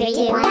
Three, two, one,